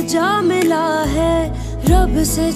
जा मिला है रब से